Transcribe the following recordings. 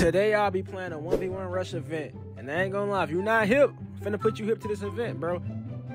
Today I'll be playing a 1v1 rush event. And I ain't gonna lie, if you're not hip, I'm finna put you hip to this event, bro.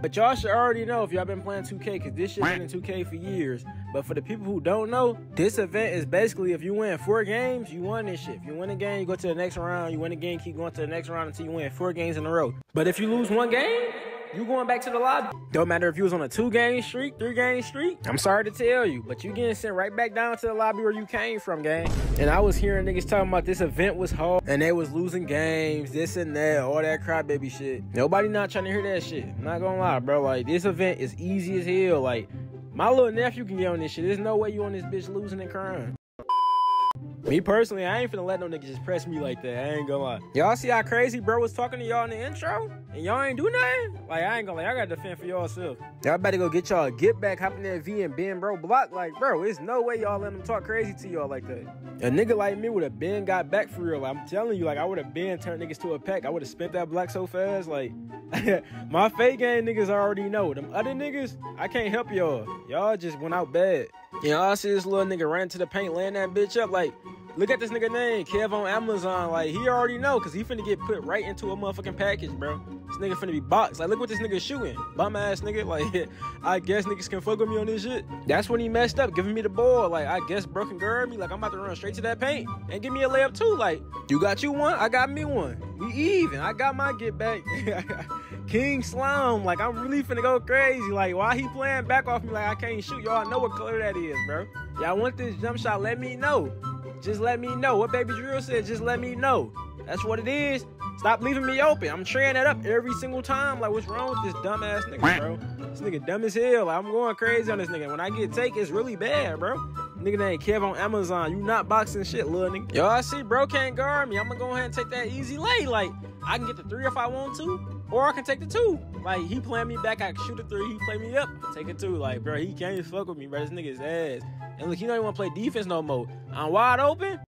But y'all should already know if y'all been playing 2K, cause this shit been in 2K for years. But for the people who don't know, this event is basically if you win four games, you won this shit. If you win a game, you go to the next round. You win a game, keep going to the next round until you win four games in a row. But if you lose one game, you going back to the lobby. Don't matter if you was on a two game streak, three game streak. I'm sorry to tell you, but you getting sent right back down to the lobby where you came from, gang. And I was hearing niggas talking about this event was hard and they was losing games, this and that, all that crybaby shit. Nobody not trying to hear that shit. I'm not gonna lie, bro. Like this event is easy as hell. Like my little nephew can get on this shit. There's no way you on this bitch losing and crying. Me personally, I ain't finna let no niggas just press me like that. I ain't gonna lie. Y'all see how crazy bro was talking to y'all in the intro? And y'all ain't do nothing? Like, I ain't gonna lie, I gotta defend for y'all self. Y'all better go get y'all a get back, hop in that V and bend bro block. Like, bro, it's no way y'all let them talk crazy to y'all like that. A nigga like me would have been got back for real. I'm telling you, like, I would have been turned niggas to a pack. I would have spent that block so fast. Like, my fake game niggas already know. Them other niggas, I can't help y'all. Y'all just went out bad. Y'all see this little nigga ran to the paint, laying that bitch up like, Look at this nigga name, Kev on Amazon. Like, he already know, because he finna get put right into a motherfucking package, bro. This nigga finna be boxed. Like, look what this nigga shooting. Bum ass nigga. Like, I guess niggas can fuck with me on this shit. That's when he messed up, giving me the ball. Like, I guess broken girl me. Like, I'm about to run straight to that paint and give me a layup too. Like, you got you one, I got me one. We even. I got my get back. King Slum, like I'm really finna go crazy. Like why he playing back off me like I can't shoot? Y'all know what color that is, bro. Y'all want this jump shot? Let me know. Just let me know. What Baby Drill said, just let me know. That's what it is. Stop leaving me open. I'm trying that up every single time. Like, what's wrong with this dumbass nigga, bro? This nigga dumb as hell. Like, I'm going crazy on this nigga. When I get take, it's really bad, bro. Nigga named Kev on Amazon. You not boxing shit, little nigga. Yo, I see bro can't guard me. I'm gonna go ahead and take that easy lay. Like, I can get the three if I want to, or I can take the two. Like, he playing me back, I shoot a three. He play me up, take it two. Like, bro, he can't fuck with me, bro. This nigga's ass. And look, he don't even want to play defense no more. I'm wide open.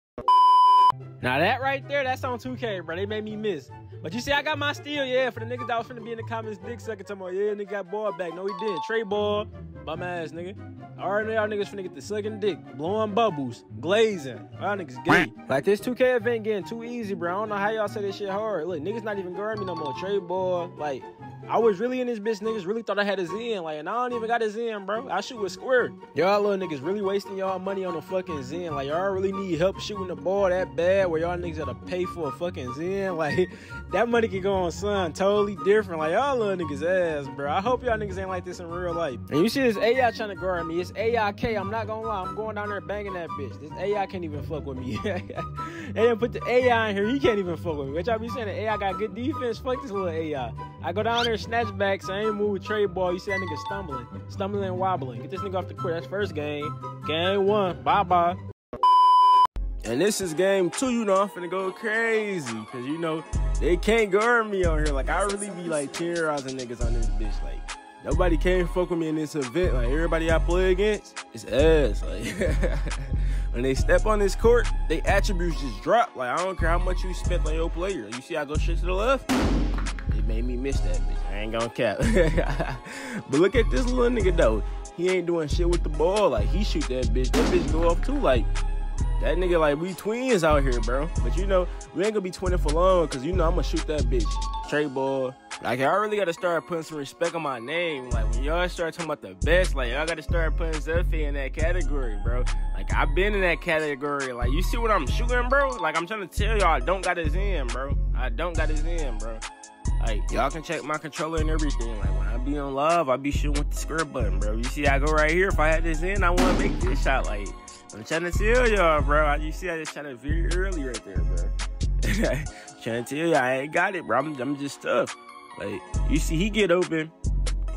Now that right there, that's on 2K, bro. They made me miss. But you see, I got my steal, yeah, for the niggas that was finna be in the comments dick sucking to my yeah, nigga got ball back. No, he didn't. Trey ball, bum ass nigga. I already know y'all niggas finna get the sucking dick, blowing bubbles, glazing. Y'all niggas gay. Like this 2K event getting too easy, bro. I don't know how y'all say this shit hard. Look, niggas not even guarding me no more. Trey ball, like, I was really in this bitch. Niggas really thought I had a Zen. Like, and I don't even got a Zen, bro. I shoot with square. Y'all little niggas really wasting y'all money on a fucking Zen. Like, y'all really need help shooting the ball that bad where y'all niggas gotta pay for a fucking Zen. Like, that money can go on son totally different. Like, y'all little niggas ass, bro. I hope y'all niggas ain't like this in real life. And you see this AI trying to guard me. It's AIK. I'm not gonna lie. I'm going down there banging that bitch. This AI can't even fuck with me. they didn't put the AI in here. He can't even fuck with me. What y'all be saying? The AI got good defense. Fuck this little AI. I go down there, snatch back, same move trade ball. You see that nigga stumbling, stumbling and wobbling. Get this nigga off the court. That's first game. Game one. Bye bye. And this is game two, you know, I'm finna go crazy. Cause you know, they can't guard me on here. Like I really be like terrorizing niggas on this bitch. Like nobody can fuck with me in this event. Like everybody I play against, it's ass. Like when they step on this court, they attributes just drop. Like I don't care how much you spent on your player. You see I go straight to the left? It made me miss that bitch. I ain't gonna cap. but look at this little nigga though. He ain't doing shit with the ball. Like he shoot that bitch. That bitch go off too. Like that nigga like we twins out here, bro. But you know, we ain't gonna be twinning for long, cause you know I'm gonna shoot that bitch. Trey ball. Like I really gotta start putting some respect on my name. Like when y'all start talking about the best, like y'all gotta start putting Zefae in that category, bro. Like I've been in that category. Like you see what I'm shooting, bro? Like I'm trying to tell y'all I don't got his in, bro. I don't got his in, bro. Like y'all can check my controller and everything. Like when I be on live, I be shooting with the square button, bro. You see I go right here. If I had this in, I wanna make this shot. Like I'm trying to tell y'all, bro. You see I just shot it very early right there, bro. trying to tell y'all, I ain't got it, bro. I'm, I'm just tough. Like, you see, he get open.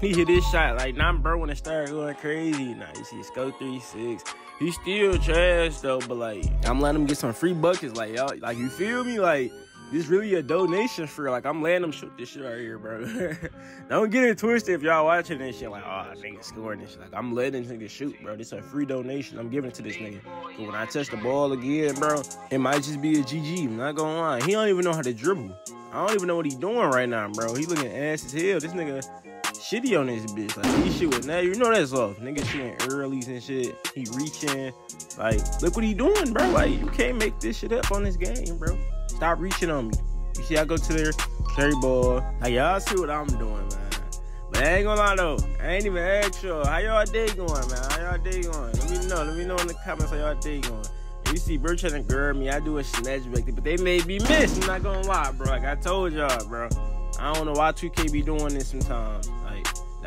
He hit his shot. Like, now, bro, when it started going crazy, now you see, Sco 36. He still trash, though, but, like, I'm letting him get some free buckets. Like, y'all, like, you feel me? Like, this is really a donation for like I'm letting them shoot this shit right here, bro. Don't get it twisted if y'all watching this shit like, oh, nigga scoring this shit. Like I'm letting this nigga shoot, bro. This a free donation. I'm giving it to this nigga. But when I touch the ball again, bro, it might just be a GG. I'm not gonna lie. He don't even know how to dribble. I don't even know what he's doing right now, bro. He looking ass as hell. This nigga shitty on this bitch. Like he shit with now, you know that's off. Nigga shooting earlys and shit. He reaching. Like, look what he doing, bro. Like, you can't make this shit up on this game, bro. Stop reaching on me. You see, I go to their carry ball. Like, y'all see what I'm doing, man. But I ain't gonna lie though, I ain't even y'all. How y'all day going, man? How y'all day going? Let me know. Let me know in the comments how y'all day going. You see bro trying to gird me, I do a snatch back but they may be missed. I'm not gonna lie, bro. Like I told y'all, bro. I don't know why 2K be doing this sometimes.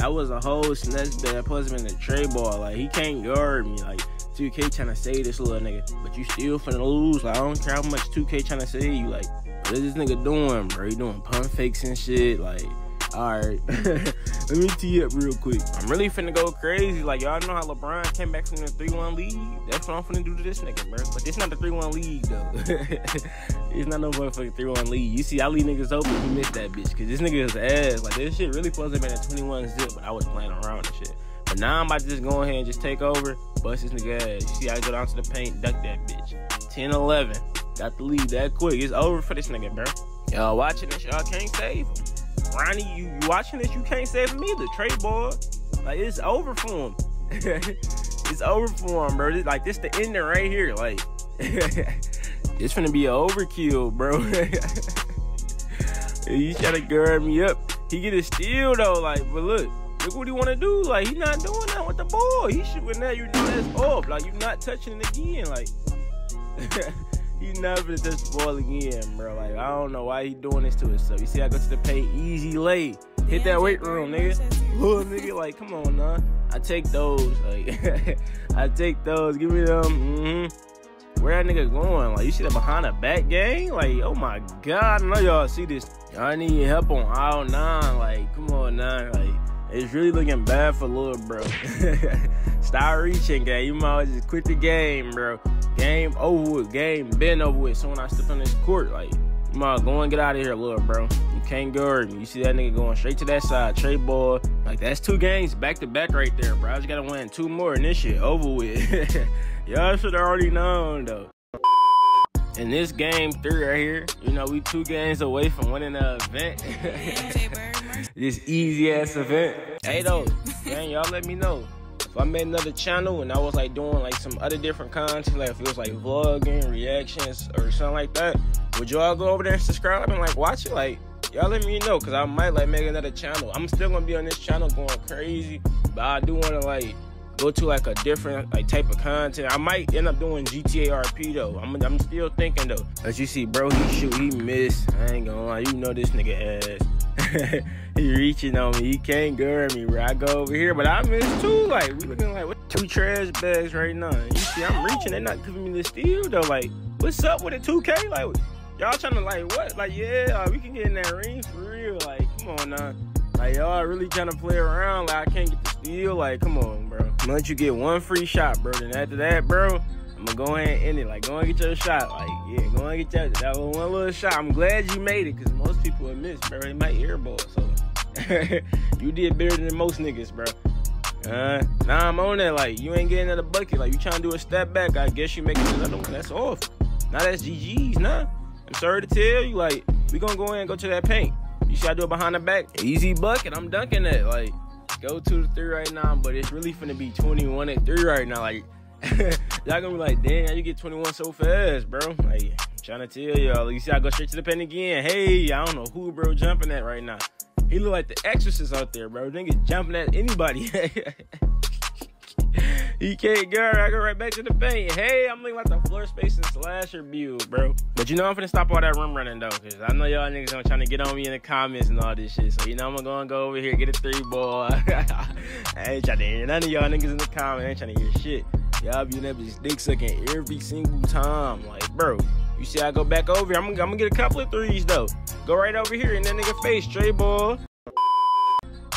That was a whole snatch back. Plus him in the tray ball. Like he can't guard me. Like 2K trying to save this little nigga, but you still finna lose. Like I don't care how much 2K trying to save you. Like what is this nigga doing, bro? He doing pump fakes and shit. Like all right, let me tee up real quick. I'm really finna go crazy. Like y'all know how LeBron came back from the 3-1 lead. That's what I'm finna do to this nigga, bro. But this not the 3-1 lead though. it's not no motherfucking 3-1 lead. You see, I leave niggas open. He missed that bitch because this nigga is ass. Like this shit really supposed to have been a 21 zip, but I was playing around and shit. But now I'm about to just go ahead and just take over, bust this nigga ass. You see, I go down to the paint, duck that bitch. 10-11. Got the lead that quick. It's over for this nigga, bro. Y'all watching this, y'all can't save him. Ronnie, you, you watching this, you can't save him either. Trey boy. Like it's over for him. it's over for him, bro. It's like this the ending right here. Like it's gonna be an overkill, bro. He trying to guard me up. He get a steal though, like, but look, look what he wanna do. Like he not doing that with the ball. He shooting that, you know that's off. Like you not touching it again. Like he never the ball again, bro. Like I don't know why he doing this to himself. You see, I go to the pay easy lay. Hit that weight room, nigga. Little nigga, like, come on, nah. I take those. Like, I take those. Give me them. Mm-hmm. Where that nigga going? Like, you see that behind the back game? Like, oh my god, I know y'all see this. Y'all need help on aisle nine. Like, come on, nine. Like, it's really looking bad for little bro. Start reaching, gang. You might as well just quit the game, bro. Game over with. Game been over with. So when I step on this court, like, might go and get out of here, little bro. You can't guard me. You see that nigga going straight to that side. Trey ball. Like, that's two games back to back right there, bro. I just gotta win two more and this shit over with. Y'all should have already known, though. In this game three right here, you know, we two games away from winning the event. this easy ass event. Hey though, man, y'all let me know. If I made another channel and I was like doing like some other different content, like if it was like vlogging, reactions, or something like that, would y'all go over there and subscribe and like watch it? Like, y'all let me know, cause I might like make another channel. I'm still gonna be on this channel going crazy, but I do wanna like go to like a different like type of content. I might end up doing GTA RP though. I'm, I'm still thinking though. As you see, bro, he shoot, he miss. I ain't gonna lie, you know this nigga ass. he reaching on me. He can't guard me, bro. I go over here, but I miss too. Like we looking like what two trash bags right now. You see, I'm reaching. They're not giving me the steal though. Like, what's up with it? 2K? Like, y'all trying to like what? Like, yeah, uh, we can get in that ring for real. Like, come on now. Like y'all really trying to play around. Like I can't get the steal. Like, come on, bro. Once you get one free shot, bro, then after that, bro, I'm gonna go ahead and end it. Like, go and get your shot. Like, yeah, go and get that. that was one little shot. I'm glad you made it, cause most people would miss, bro. They might airball. So you did better than most niggas, bro. Uh, now I'm on that. Like, you ain't getting at the bucket. Like, you trying to do a step back. I guess you making another one. That's off. Now that's GG's, nah. I'm sorry to tell you, like, we gonna go in and go to that paint. You should do it behind the back. Easy bucket. I'm dunking it. Like, go to three right now, but it's really finna be 21 at three right now. Like, y'all gonna be like, damn, how you get 21 so fast, bro? Like, I'm trying to tell y'all. You see, I go straight to the pen again. Hey, I don't know who, bro, jumping at right now. He look like the exorcist out there, bro. Nigga jumping at anybody. he can't guard. I go right back to the paint. Hey, I'm looking like the floor space and slasher build, bro. But you know I'm finna stop all that rim running though, cause I know y'all niggas are trying to get on me in the comments and all this shit. So you know I'm gonna go over here get a three ball. I ain't trying to hear none of y'all niggas in the comments. I ain't trying to hear shit. Y'all be that bitch dick sucking every single time. Like, bro, you see I go back over here. I'm, I'm gonna get a couple of threes though. Go right over here in that nigga face, straight ball.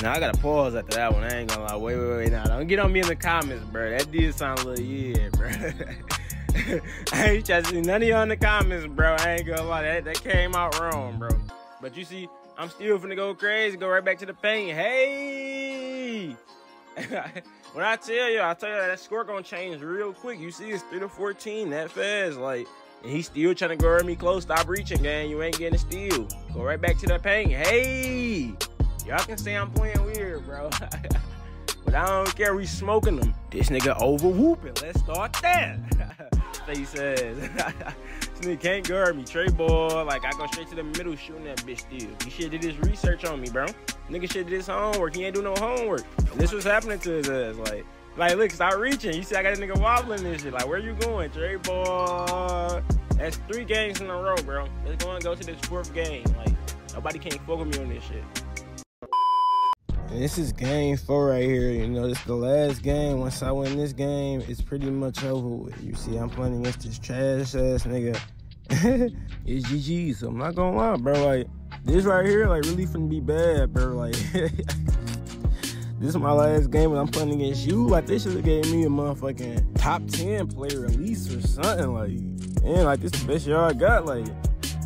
Now I gotta pause after that one. I ain't gonna lie. Wait, wait, wait. Now don't get on me in the comments, bro. That did sound a little yeah, bro. I ain't trying to see none of y'all in the comments, bro. I ain't gonna lie. That, that came out wrong, bro. But you see, I'm still finna go crazy. Go right back to the paint. Hey. when I tell you, I tell you that score gonna change real quick. You see, it's three to fourteen that fast. Like, and he's still trying to guard me close. Stop reaching, gang. You ain't getting a steal. Go right back to the paint. Hey, Y'all can say I'm playing weird, bro. but I don't care. We smoking them. This nigga over whooping. Let's start there. Face says. this nigga can't guard me. Trey ball. Like, I go straight to the middle shooting that bitch still. He should did his research on me, bro. Nigga should did his homework. He ain't do no homework. And this was happening to his ass. Like, like, look, stop reaching. You see, I got a nigga wobbling this shit. Like, where you going, Trey ball? That's three games in a row, bro. Let's go and go to this fourth game. Like, nobody can't fuck with me on this shit. And this is game four right here. You know, this is the last game. Once I win this game, it's pretty much over with. You see, I'm playing against this trash ass nigga. it's GG, so I'm not gonna lie, bro. Like, this right here, like, really finna be bad, bro. Like, this is my last game and I'm playing against you. Like, they should have gave me a motherfucking top 10 player at least or something. Like, and like, this the best y'all I got. Like,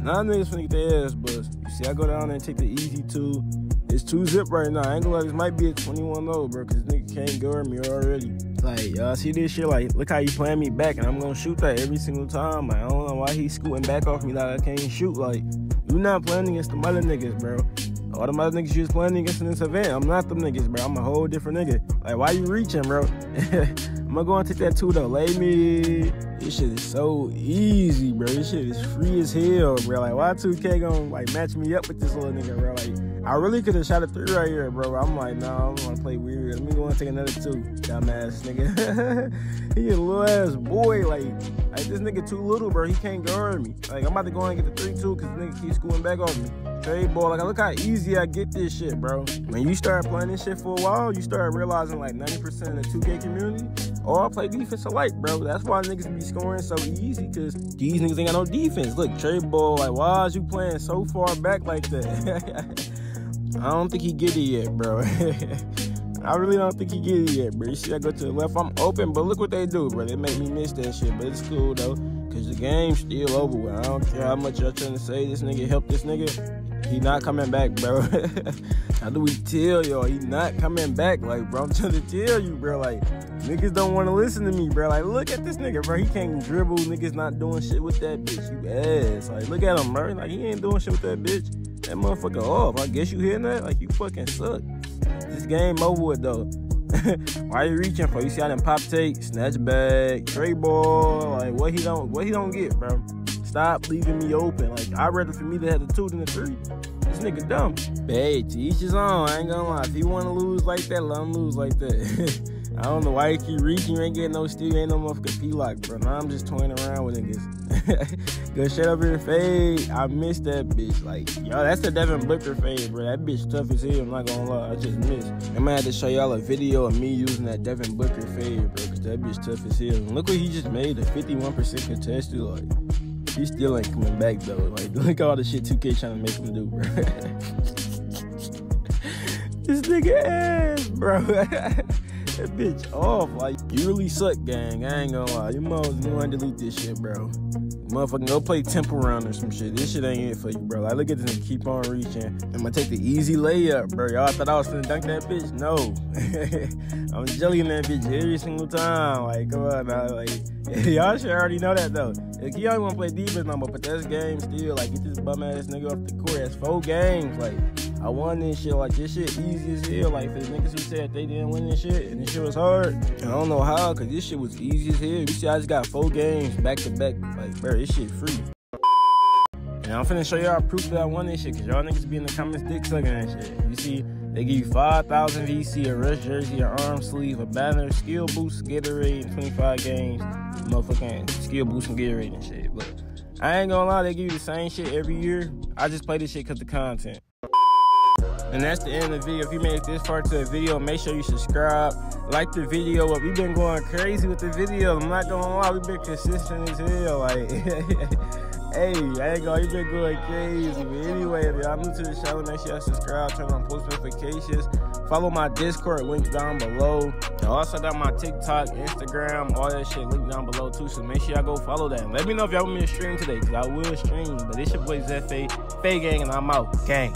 now niggas finna get their ass bust. You see, I go down there and take the easy two. It's two zip right now. I ain't gonna lie, this might be a 21 0, bro, because nigga can't guard me already. Like, y'all see this shit? Like, look how you playing me back, and I'm gonna shoot that every single time. Like, I don't why he scooting back off me like I can't shoot. Like, you not playing against the other niggas, bro. All the other niggas you was playing against in this event, I'm not them niggas, bro. I'm a whole different nigga. Like, why you reaching, bro? I'm gonna go and take that two though. Lay me. This shit is so easy, bro. This shit is free as hell, bro. Like, why 2K gonna like match me up with this little nigga, bro? Like, I really could have shot a three right here, bro. I'm like, nah, I'm gonna play weird. Let me go and take another two, dumbass nigga. he a little ass boy. Like, like, this nigga too little, bro. He can't guard me. Like, I'm about to go and get the three two because nigga keeps screwing back on me. Trade ball. Like, look how easy I get this shit, bro. When you start playing this shit for a while, you start realizing like 90% of the 2K community all play defense alike, bro. That's why niggas be scoring so easy because these niggas ain't got no defense. Look, trade ball. Like, why is you playing so far back like that? I don't think he get it yet, bro. I really don't think he get it yet, bro. You see, I go to the left, I'm open, but look what they do, bro. They make me miss that shit, but it's cool though, cause the game's still over with. I don't care how much y'all trying to say this nigga help this nigga. He not coming back, bro. how do we tell y'all he not coming back? Like, bro, I'm trying to tell you, bro. Like, niggas don't want to listen to me, bro. Like, look at this nigga, bro. He can't dribble. Niggas not doing shit with that bitch. You ass. Like, look at him, bro. Like, he ain't doing shit with that bitch that motherfucker off. I guess you hearing that? Like you fucking suck. This game over with though. Why you reaching for? You see I done pop take, snatch back, tray ball. Like what he don't what he don't get, bro. Stop leaving me open. Like I'd rather for me to have the two than the three. This nigga dumb. But hey, to each his own. I ain't gonna lie. If he wanna lose like that, let him lose like that. I don't know why you keep reaching. You ain't getting no steal. You ain't no motherfucking P-lock, bro. Now I'm just toying around with niggas. Good shut up here, fade. I missed that bitch. Like, yo, that's the Devin Booker fade, bro. That bitch tough as hell. I'm not gonna lie. I just missed. I'm gonna have to show y'all a video of me using that Devin Booker fade, bro. Cause that bitch tough as hell. And look what he just made. A 51% contested. Like, he still ain't coming back, though. Like, look at all the shit 2K trying to make him do, bro. this nigga ass, bro. That bitch off. Like, you really suck, gang. I ain't gonna lie. You going to delete this shit, bro. Motherfucking go play Temple Run or some shit. This shit ain't it for you, bro. Like, look at this and keep on reaching. I'm gonna take the easy layup, bro. Y'all thought I was finna dunk that bitch? No. I'm jellying that bitch every single time. Like, come on now. Like, y'all should already know that, though. If y'all wanna play defense more, but that's game still. Like, get this bum ass nigga off the court. That's four games. Like, I won this shit. Like this shit easy as hell. Like for the niggas who said they didn't win this shit and this shit was hard. And I don't know how, cause this shit was easy as hell. You see, I just got four games back to back. Like, bro, this shit free. And I'm finna show y'all proof that I won this shit, cause y'all niggas be in the comments dick sucking and shit. You see, they give you 5,000 VC, a rush jersey, an arm sleeve, a banner, skill boost, Gatorade, 25 games, motherfucking skill boost and Gatorade and shit. But I ain't gonna lie, they give you the same shit every year. I just play this shit cause the content. And that's the end of the video. If you made it this far to the video, make sure you subscribe, like the video. We've been going crazy with the video. I'm not gonna lie, we've been consistent as hell. Like, hey, I ain't gonna, you been going crazy. But anyway, if y'all new to the channel, make sure y'all subscribe, turn on post notifications. Follow my Discord link down below. I also got my TikTok, Instagram, all that shit linked down below too. So make sure y'all go follow that. And let me know if y'all want me to stream today, because I will stream. But it's your boy Zefae, Fae Gang, and I'm out. Gang.